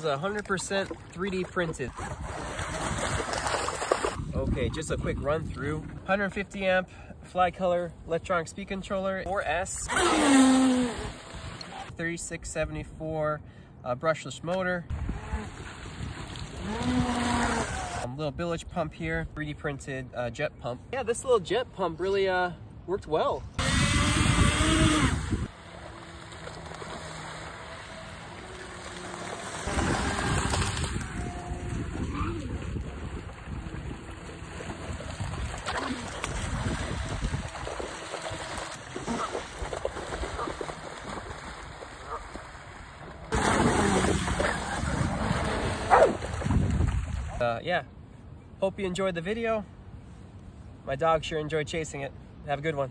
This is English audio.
Is 100% 3D printed. Okay, just a quick run through. 150 amp Flycolor electronic speed controller, 4S, 3674 uh, brushless motor. Um, little bilge pump here, 3D printed uh, jet pump. Yeah, this little jet pump really uh, worked well. Uh, yeah, hope you enjoyed the video. My dog sure enjoyed chasing it. Have a good one.